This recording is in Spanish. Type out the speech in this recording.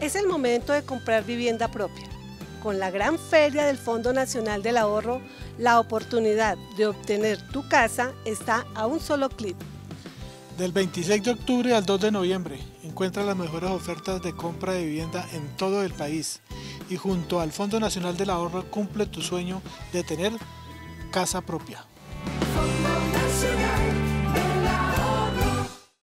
Es el momento de comprar vivienda propia. Con la gran feria del Fondo Nacional del Ahorro, la oportunidad de obtener tu casa está a un solo clic. Del 26 de octubre al 2 de noviembre, encuentra las mejores ofertas de compra de vivienda en todo el país y junto al Fondo Nacional del Ahorro cumple tu sueño de tener casa propia.